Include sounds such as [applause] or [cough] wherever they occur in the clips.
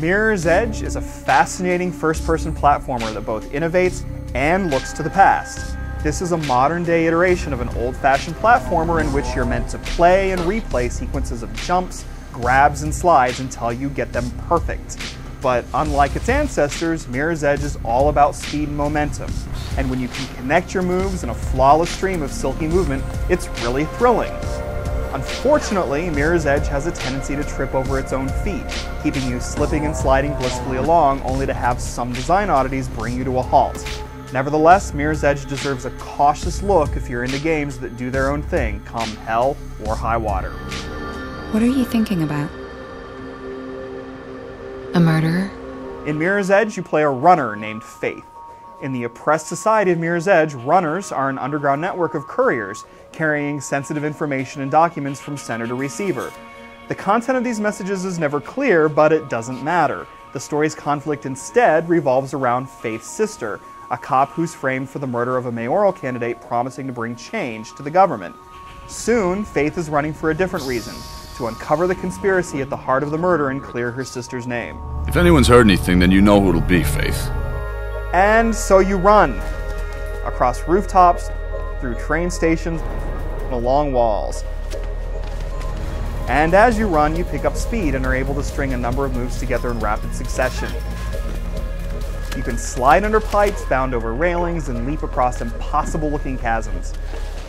Mirror's Edge is a fascinating first person platformer that both innovates and looks to the past. This is a modern day iteration of an old fashioned platformer in which you're meant to play and replay sequences of jumps, grabs, and slides until you get them perfect. But unlike its ancestors, Mirror's Edge is all about speed and momentum. And when you can connect your moves in a flawless stream of silky movement, it's really thrilling. Unfortunately, Mirror's Edge has a tendency to trip over its own feet, keeping you slipping and sliding blissfully along, only to have some design oddities bring you to a halt. Nevertheless, Mirror's Edge deserves a cautious look if you're into games that do their own thing, come hell or high water. What are you thinking about? A murderer? In Mirror's Edge, you play a runner named Faith. In the oppressed society of Mirror's Edge, runners are an underground network of couriers carrying sensitive information and documents from sender to receiver. The content of these messages is never clear, but it doesn't matter. The story's conflict instead revolves around Faith's sister, a cop who's framed for the murder of a mayoral candidate promising to bring change to the government. Soon, Faith is running for a different reason to uncover the conspiracy at the heart of the murder and clear her sister's name. If anyone's heard anything, then you know who it'll be, Faith. And so you run across rooftops, through train stations, and along walls. And as you run, you pick up speed and are able to string a number of moves together in rapid succession. You can slide under pipes, bound over railings, and leap across impossible looking chasms.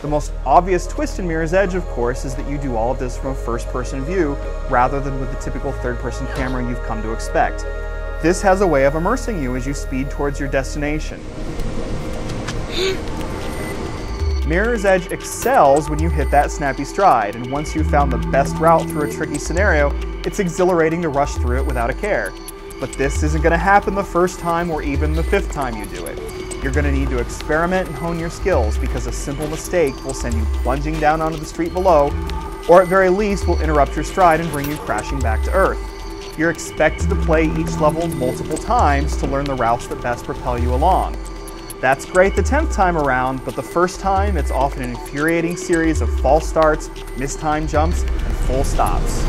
The most obvious twist in Mirror's Edge, of course, is that you do all of this from a first person view rather than with the typical third person camera you've come to expect. This has a way of immersing you as you speed towards your destination. [gasps] Mirror's Edge excels when you hit that snappy stride, and once you've found the best route through a tricky scenario, it's exhilarating to rush through it without a care. But this isn't going to happen the first time or even the fifth time you do it. You're going to need to experiment and hone your skills because a simple mistake will send you plunging down onto the street below, or at very least will interrupt your stride and bring you crashing back to Earth. You're expected to play each level multiple times to learn the routes that best propel you along. That's great the 10th time around, but the first time it's often an infuriating series of false starts, mistimed jumps, and full stops.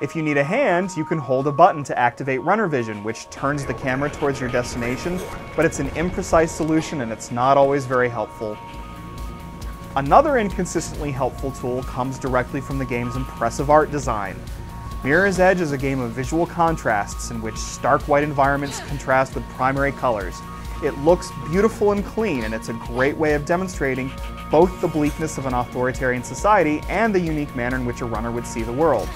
If you need a hand, you can hold a button to activate runner vision, which turns the camera towards your destination, but it's an imprecise solution and it's not always very helpful. Another inconsistently helpful tool comes directly from the game's impressive art design. Mirror's Edge is a game of visual contrasts in which stark white environments contrast with primary colors. It looks beautiful and clean, and it's a great way of demonstrating both the bleakness of an authoritarian society and the unique manner in which a runner would see the world.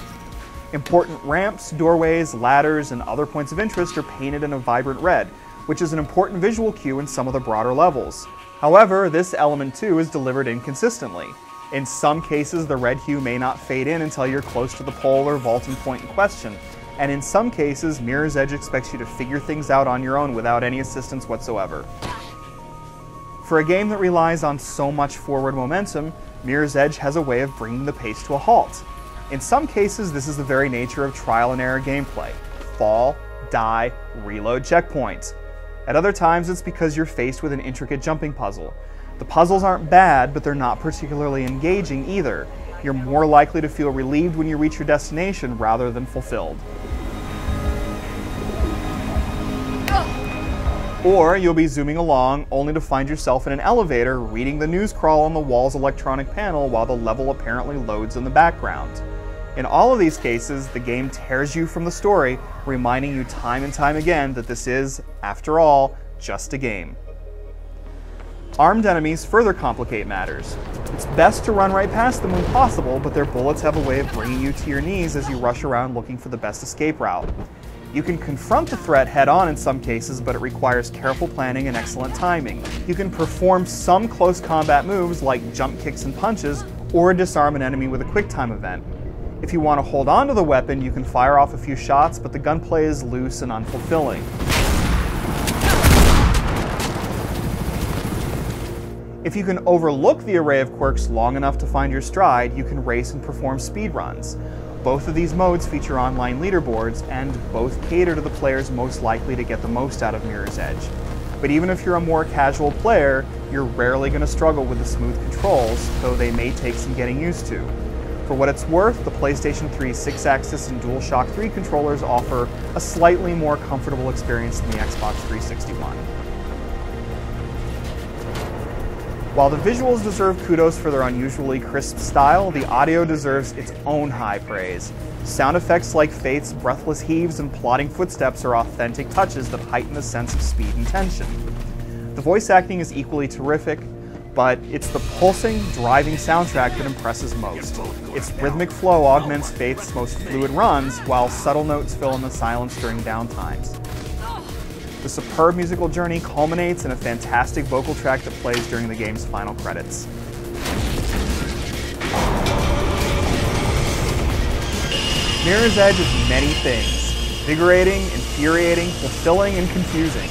Important ramps, doorways, ladders, and other points of interest are painted in a vibrant red, which is an important visual cue in some of the broader levels. However, this element too is delivered inconsistently. In some cases, the red hue may not fade in until you're close to the pole or vaulting point in question, and in some cases, Mirror's Edge expects you to figure things out on your own without any assistance whatsoever. For a game that relies on so much forward momentum, Mirror's Edge has a way of bringing the pace to a halt. In some cases, this is the very nature of trial and error gameplay. Fall, die, reload checkpoints. At other times, it's because you're faced with an intricate jumping puzzle. The puzzles aren't bad, but they're not particularly engaging either. You're more likely to feel relieved when you reach your destination rather than fulfilled. Or you'll be zooming along only to find yourself in an elevator reading the news crawl on the wall's electronic panel while the level apparently loads in the background. In all of these cases, the game tears you from the story, reminding you time and time again that this is, after all, just a game. Armed enemies further complicate matters. It's best to run right past them when possible, but their bullets have a way of bringing you to your knees as you rush around looking for the best escape route. You can confront the threat head on in some cases, but it requires careful planning and excellent timing. You can perform some close combat moves like jump kicks and punches, or disarm an enemy with a quick time event. If you want to hold on to the weapon, you can fire off a few shots, but the gunplay is loose and unfulfilling. If you can overlook the array of quirks long enough to find your stride, you can race and perform speed runs. Both of these modes feature online leaderboards, and both cater to the players most likely to get the most out of Mirror's Edge. But even if you're a more casual player, you're rarely going to struggle with the smooth controls, though they may take some getting used to. For what it's worth, the PlayStation 3 Sixaxis and DualShock 3 controllers offer a slightly more comfortable experience than the Xbox 360 One. While the visuals deserve kudos for their unusually crisp style, the audio deserves its own high praise. Sound effects like Faith's breathless heaves and plodding footsteps are authentic touches that heighten the sense of speed and tension. The voice acting is equally terrific, but it's the pulsing, driving soundtrack that impresses most. Its rhythmic flow augments Faith's most fluid runs, while subtle notes fill in the silence during downtimes. The superb musical journey culminates in a fantastic vocal track that plays during the game's final credits. Mirror's Edge is many things invigorating, infuriating, fulfilling, and confusing.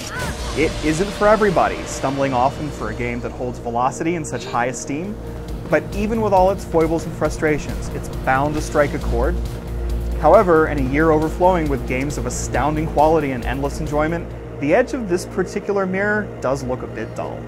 It isn't for everybody, stumbling often for a game that holds velocity in such high esteem, but even with all its foibles and frustrations, it's bound to strike a chord. However, in a year overflowing with games of astounding quality and endless enjoyment, the edge of this particular mirror does look a bit dull.